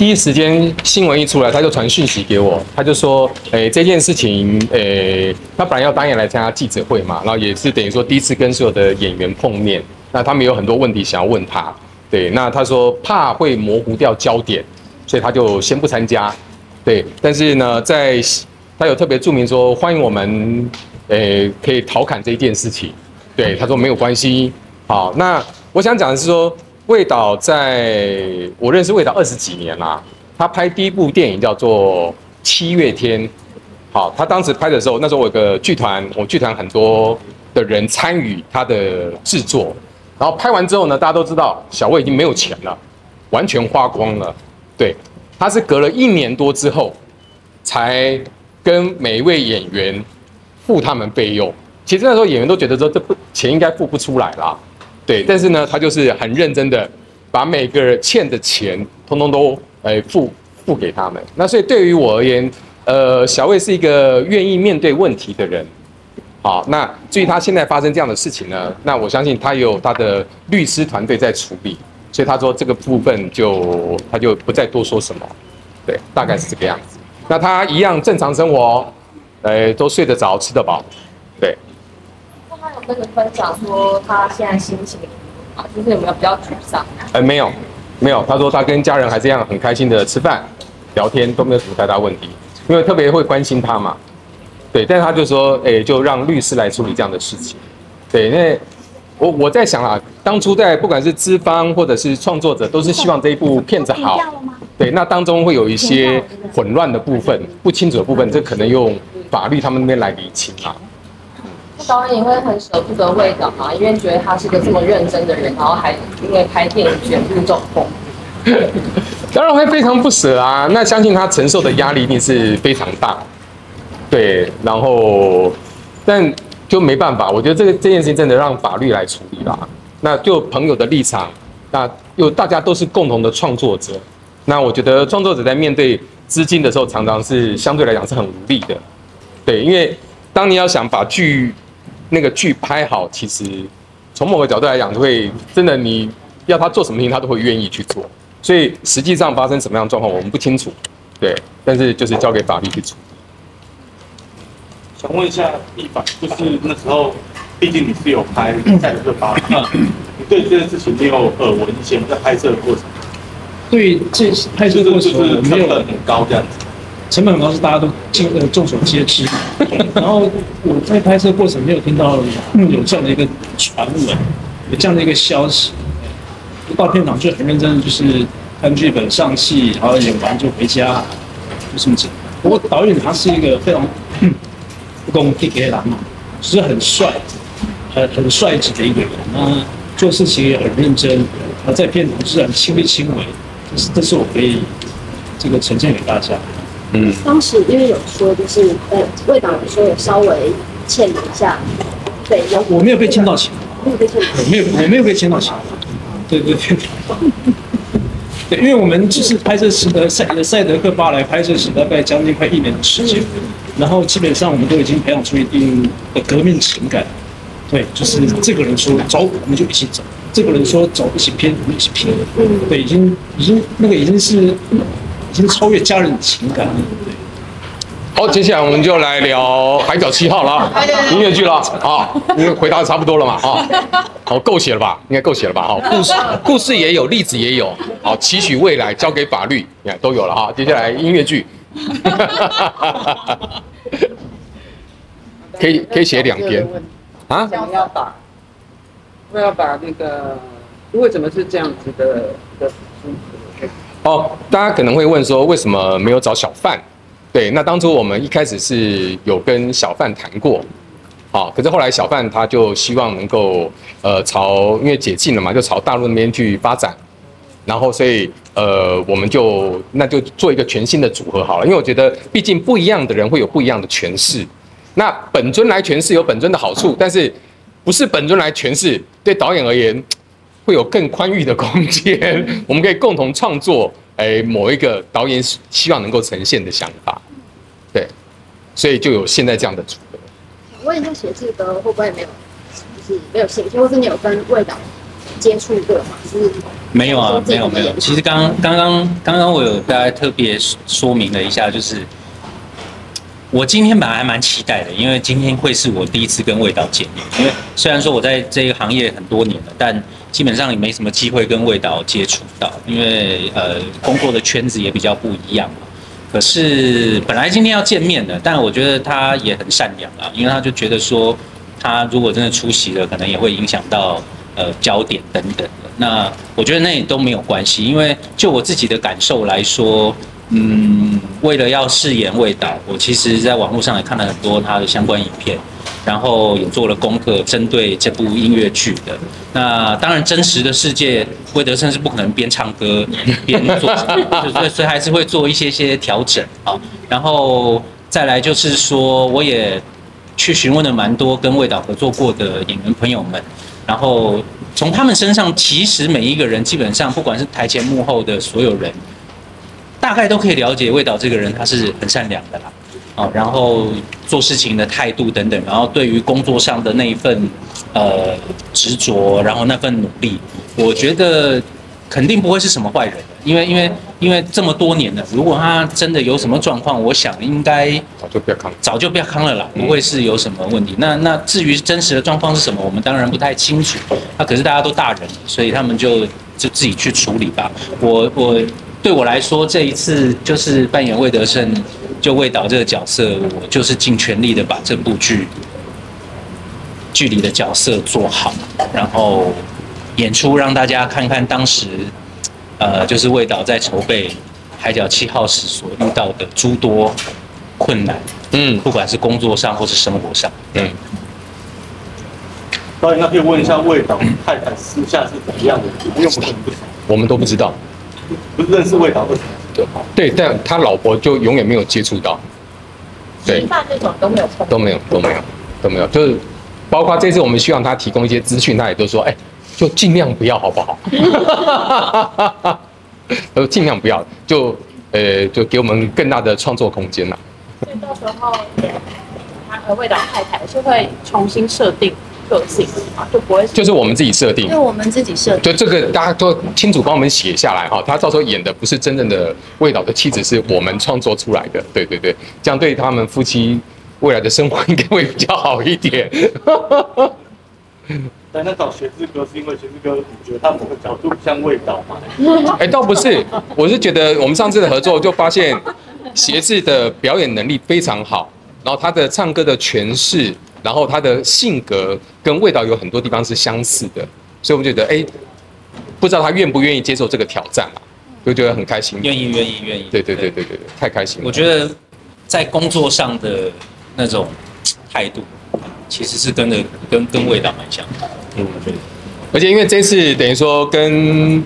第一时间新闻一出来，他就传讯息给我，他就说，诶，这件事情，诶，他本来要当夜来参加记者会嘛，然后也是等于说第一次跟所有的演员碰面，那他们有很多问题想要问他，对，那他说怕会模糊掉焦点，所以他就先不参加，对，但是呢，在他有特别注明说，欢迎我们，诶，可以调侃这一件事情，对，他说没有关系，好，那我想讲的是说。魏导在我认识魏导二十几年啦，他拍第一部电影叫做《七月天》，好，他当时拍的时候，那时候我有个剧团，我剧团很多的人参与他的制作，然后拍完之后呢，大家都知道小魏已经没有钱了，完全花光了，对，他是隔了一年多之后，才跟每一位演员付他们费用，其实那时候演员都觉得说这不钱应该付不出来啦。对，但是呢，他就是很认真的把每个人欠的钱通通都诶付付给他们。那所以对于我而言，呃，小魏是一个愿意面对问题的人。好，那至于他现在发生这样的事情呢，那我相信他有他的律师团队在处理，所以他说这个部分就他就不再多说什么。对，大概是这个样子。那他一样正常生活，诶，都睡得着，吃得饱。对。他有跟你分享说他现在心情啊，就是有没有比较沮丧？哎，没有，没有。他说他跟家人还是一样很开心的吃饭、聊天，都没有什么太大问题。因为特别会关心他嘛，对。但是他就说，哎，就让律师来处理这样的事情。对，因为我我在想啊，当初在不管是资方或者是创作者，都是希望这一部片子好。对，那当中会有一些混乱的部分、不清楚的部分，这可能用法律他们那边来理清啊。导演会很舍不得魏导嘛，因为觉得他是个这么认真的人，然后还因为拍电影卷入中风，当然会非常不舍啊。那相信他承受的压力一定是非常大，对。然后，但就没办法，我觉得这个这件事情真的让法律来处理啦。那就朋友的立场，那又大家都是共同的创作者，那我觉得创作者在面对资金的时候，常常是相对来讲是很无力的，对，因为当你要想把剧那个剧拍好，其实从某个角度来讲，会真的你要他做什么事情，他都会愿意去做。所以实际上发生什么样的状况，我们不清楚，对。但是就是交给法律去处理。想问一下立法，就是那时候，毕竟你是有拍赛德克巴莱，你对这件事情你有耳闻一些在拍摄的过程？对这拍摄过程没有很高这样子。成本很高，是大家都尽呃众所皆知。然后我在拍摄过程没有听到有这样的一个传闻，有这样的一个消息。到片场就很认真，就是看剧本、上戏，然后演完就回家，就这么子。不过导演他是一个非常不公平的人嘛，是很帅、很很率直的一个人。那做事情也很认真，他在片场是很亲力亲为，这是这是我可以这个呈现给大家。嗯，当时因为有说，就是呃，魏导有说有稍微欠了一下费用。我没有被欠到钱，没有被欠，没有，我没有被欠到钱。对对对，对，因为我们就是拍摄时的赛赛德克巴莱拍摄时大概将近快一年的时间，然后基本上我们都已经培养出一定的革命情感。对，就是这个人说走，我们就一起走；这个人说走，一起拼，我们一起拼。嗯，对，已经已经那个已经是。已经超越家人的情感了。好，接下来我们就来聊《海角七号》了，音乐剧了。啊，因为回答的差不多了嘛，啊，好，够写了吧？应该够写了吧？好，故事故事也有，例子也有。好，期许未来交给法律，你看都有了哈。接下来音乐剧，可以可以写两篇啊？想要把，要把那个为什么是这样子的的哦，大家可能会问说，为什么没有找小范？对，那当初我们一开始是有跟小范谈过，好，可是后来小范他就希望能够，呃，朝因为解禁了嘛，就朝大陆那边去发展，然后所以，呃，我们就那就做一个全新的组合好了，因为我觉得毕竟不一样的人会有不一样的诠释，那本尊来诠释有本尊的好处，但是不是本尊来诠释，对导演而言。会有更宽裕的空间，我们可以共同创作，哎，某一个导演希望能够呈现的想法，对，所以就有现在这样的组合。想问一下，写这个会不会没有，就是没有兴趣，或是你有跟魏导接触过吗？是没有啊没有没有。其实刚刚刚刚刚刚我有大概特别说明了一下，就是我今天本来还蛮期待的，因为今天会是我第一次跟味道见面。因为虽然说我在这个行业很多年了，但基本上也没什么机会跟味道接触到，因为呃工作的圈子也比较不一样嘛。可是本来今天要见面的，但我觉得他也很善良啊，因为他就觉得说，他如果真的出席了，可能也会影响到呃焦点等等的。那我觉得那也都没有关系，因为就我自己的感受来说，嗯，为了要饰演味道，我其实在网络上也看了很多他的相关影片，然后也做了功课，针对这部音乐剧的。那当然，真实的世界，魏德胜是不可能边唱歌边做，所以所以还是会做一些些调整啊。然后再来就是说，我也去询问了蛮多跟魏导合作过的演员朋友们，然后从他们身上，其实每一个人基本上，不管是台前幕后的所有人，大概都可以了解魏导这个人，他是很善良的啦。哦，然后做事情的态度等等，然后对于工作上的那一份呃执着，然后那份努力，我觉得肯定不会是什么坏人，因为因为因为这么多年了，如果他真的有什么状况，我想应该早就不要看。早就不要康了啦，不会是有什么问题。那那至于真实的状况是什么，我们当然不太清楚。那可是大家都大人，所以他们就就自己去处理吧。我我对我来说，这一次就是扮演魏德胜就魏导这个角色，我就是尽全力的把这部剧剧里的角色做好，然后演出让大家看看当时呃就是魏导在筹备《海角七号》时所遇到的诸多困难。嗯不管是工作上或是生活上。嗯，导演，那可以问一下魏导太太私下是怎么样的？因为我们不我们都不知道。不是认识魏导对对，但他老婆就永远没有接触到，对都没有碰都没有都没有都没有，就是包括这次我们希望他提供一些资讯，他也都说，哎，就尽量不要好不好？他说尽量不要，就呃就给我们更大的创作空间啦。所以到时候他和味道太太是会重新设定个性嘛，就不会是就是我们自己设定就，我们自己设定。就这个大家都清楚帮我们写下来哈，他到时候演的不是真正的味道的妻子，是我们创作出来的。对对对，这样对他们夫妻未来的生活应该会比较好一点。但那找学志哥是因为学志哥，你觉得他某个角度像味道吗？哎，倒不是，我是觉得我们上次的合作就发现，鞋子的表演能力非常好，然后他的唱歌的诠释，然后他的性格跟味道有很多地方是相似的，所以我们觉得，哎，不知道他愿不愿意接受这个挑战啊，就觉得很开心。愿意，愿意，愿意。对对对对对对，太开心了。我觉得在工作上的那种态度，其实是跟着跟跟味道蛮像的。嗯，而且因为这次等于说跟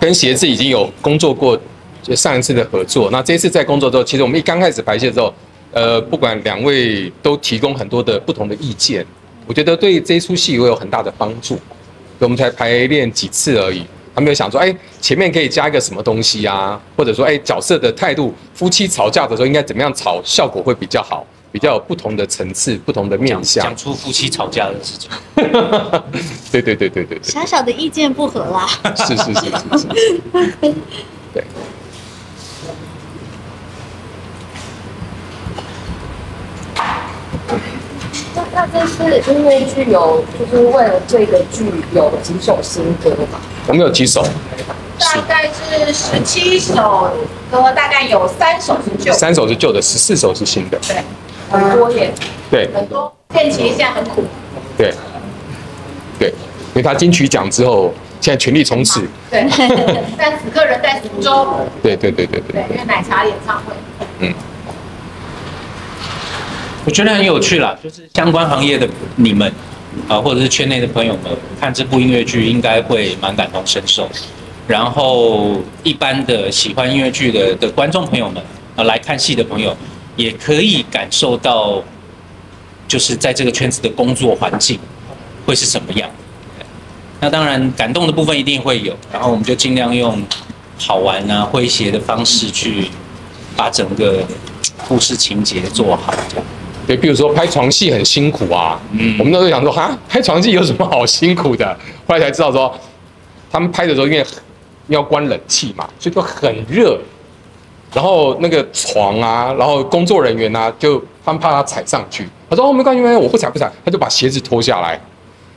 跟鞋子已经有工作过，就上一次的合作，那这次在工作之后，其实我们一刚开始排戏的时候，呃，不管两位都提供很多的不同的意见，我觉得对这一出戏会有很大的帮助。所以我们才排练几次而已，他没有想说，哎，前面可以加一个什么东西啊，或者说，哎，角色的态度，夫妻吵架的时候应该怎么样吵，效果会比较好，比较有不同的层次、不同的面讲向讲。出夫妻吵架的事情。对对对对对对。小小的意见不合啦，是是是是是，对，那那这次音乐剧有就是为了这个剧有几首新歌嘛？我们有几首，大概是十七首歌，大概有三首是旧的，三首是旧的，十四首是新的，对，很多耶，对。很多练琴现在很苦，对。对，因为他金曲奖之后，现在全力冲刺，对，但此刻人在福州，对对对对对。对，，因为奶茶演唱会，嗯，我觉得很有趣啦，就是相关行业的你们啊，或者是圈内的朋友们，看这部音乐剧应该会蛮感同身受。然后一般的喜欢音乐剧的的观众朋友们啊，来看戏的朋友，也可以感受到，就是在这个圈子的工作环境会是什么样。那当然，感动的部分一定会有，然后我们就尽量用好玩啊、诙谐的方式去把整个故事情节做好，对，比如说拍床戏很辛苦啊，嗯，我们那时候想说，哈，拍床戏有什么好辛苦的？后来才知道说，他们拍的时候因为要关冷气嘛，所以就很热，然后那个床啊，然后工作人员啊，就他们怕他踩上去，他说哦没关系没关系，我不踩不踩，他就把鞋子脱下来，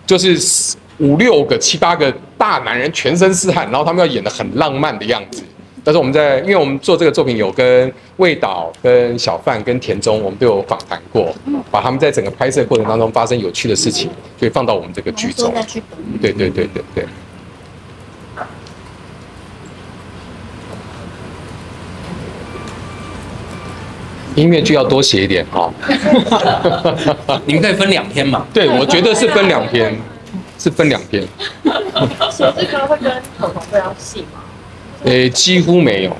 就是五六个七八个大男人全身是汗，然后他们要演的很浪漫的样子。但是我们在，因为我们做这个作品有跟魏导、跟小范、跟田中，我们都有访谈过，把他们在整个拍摄过程当中发生有趣的事情，就放到我们这个剧中。在剧本。对对对对对。音乐剧要多写一点哈。你们可以分两篇嘛？对，我觉得是分两篇，是分两篇。写这个会跟口红非常细吗？呃，几乎没有，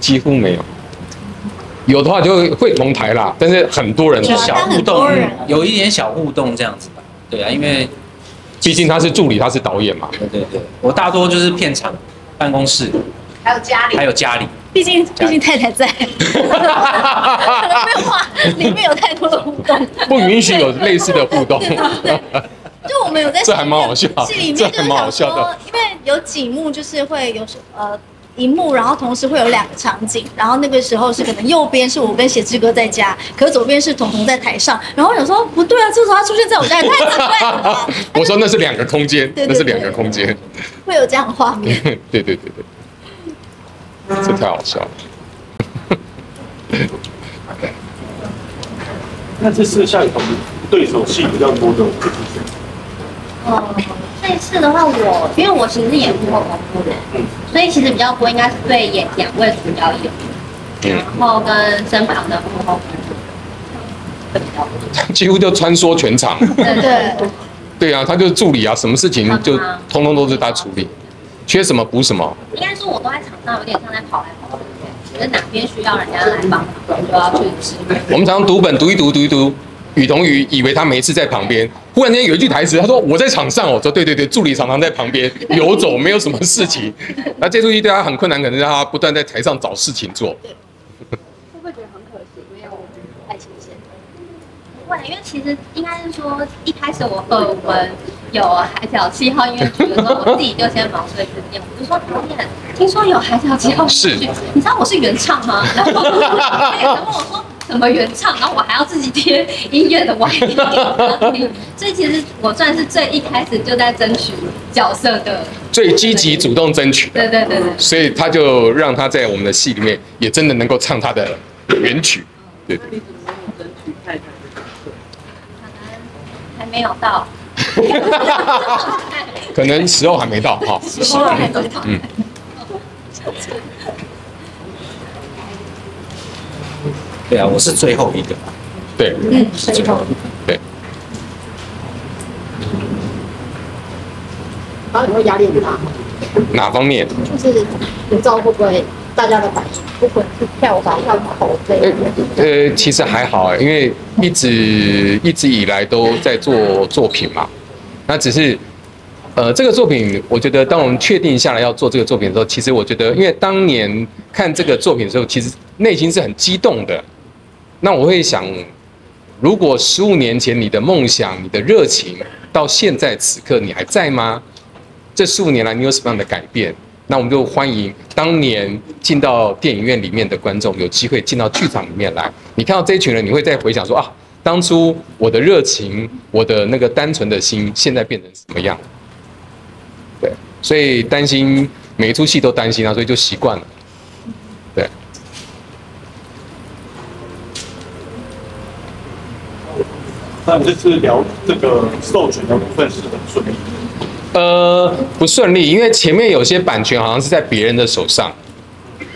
几乎没有。有的话就会同台啦，但是很多人就小互动有一点小互动这样子吧。对啊，因为毕竟他是助理，他是导演嘛。对对对，我大多就是片场、办公室，还有家里还有家里。毕竟毕竟太太在，可能没有话，里面有太多的互动，不允许有类似的互动。对对对就我们有在这还蛮好笑戏里面这还就是想蛮好笑的说，因为有几幕就是会有时呃。一幕，然后同时会有两个场景，然后那个时候是可能右边是我跟写志哥在家，可是左边是彤彤在台上，然后我想说不对啊，这时候他出现在我家也太奇怪了吧，我说那是两个空间，对对那是两个空间。会有这样的画面。对对对对，这太好笑了。那这次下一场对手戏比较多的，哦，这次的话我，因为我其实是演幕后功夫的，嗯所以其实比较多应该是对演两位主要演员，然后跟身旁的幕后功夫会比较多。几乎就穿梭全场。对对，对啊，他就是助理啊，什么事情就通通都是他处理，缺什么补什么。应该说我都在场上，有点像在跑来跑去，觉得哪边需要人家来帮忙，我就要去支援。我们常常读本读一读读一读，雨桐宇以为他没事在旁边，忽然间有一句台词，他说我在场上哦，我说对对对，助理常常在旁边游走，没有什么事情。那这出戏对他很困难，可能让他不断在台上找事情做。会不会觉得很可惜，没有爱情线？不会，因为其实应该是说，一开始我耳闻有海角七号音乐剧的时候，我自己就先毛遂自荐，我就说导演，听说有海角七号音乐剧，你知道我是原唱吗？然后他也问我说。什么原唱？然后我还要自己贴音乐的外衣所以其实我算是最一开始就在争取角色的，最积极主动争取的，对对对对。所以他就让他在我们的戏里面也真的能够唱他的原曲。对争？可能还没有到，可能时候还没到哈。时候还没到。嗯。对啊，我是最后一个。对，嗯，最后对，然后你会压力很大吗？哪方面？就是不知道会不会大家的反应，不管是票房、票口这一呃，其实还好，因为一直一直以来都在做作品嘛。那只是，呃，这个作品，我觉得当我们确定下来要做这个作品的时候，其实我觉得，因为当年看这个作品的时候，其实内心是很激动的。那我会想，如果十五年前你的梦想、你的热情，到现在此刻你还在吗？这十五年来你有什么样的改变？那我们就欢迎当年进到电影院里面的观众有机会进到剧场里面来。你看到这一群人，你会再回想说啊，当初我的热情，我的那个单纯的心，现在变成什么样？对，所以担心每一出戏都担心啊，所以就习惯了。那你这次聊这个授权的部分是很顺利。呃，不顺利，因为前面有些版权好像是在别人的手上。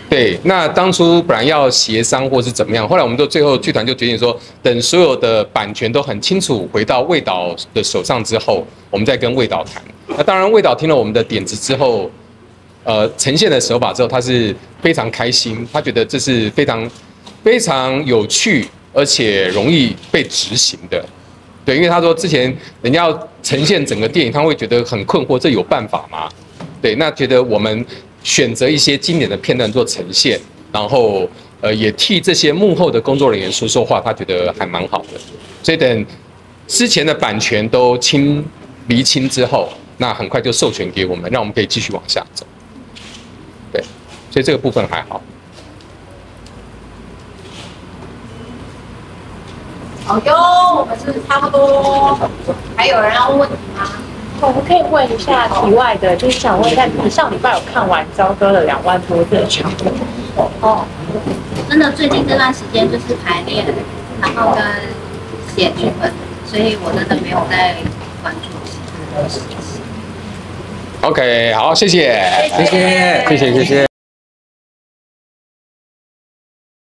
对，那当初本来要协商或是怎么样，后来我们就最后剧团就决定说，等所有的版权都很清楚回到魏导的手上之后，我们再跟魏导谈。那当然，魏导听了我们的点子之后，呃，呈现的手法之后，他是非常开心，他觉得这是非常非常有趣，而且容易被执行的。对，因为他说之前人家要呈现整个电影，他会觉得很困惑，这有办法吗？对，那觉得我们选择一些经典的片段做呈现，然后呃，也替这些幕后的工作人员说说话，他觉得还蛮好的。所以等之前的版权都清厘清之后，那很快就授权给我们，让我们可以继续往下走。对，所以这个部分还好。好哟，我们是差不多。还有人要问你吗？我们可以问一下题外的，就是想问一下，你上礼拜有看完焦哥的两万多字的长文？哦，真的最近这段时间就是排练，然后跟写剧本，所以我真的没有在关注其他的事情。OK，好，谢谢，谢谢谢谢，谢谢。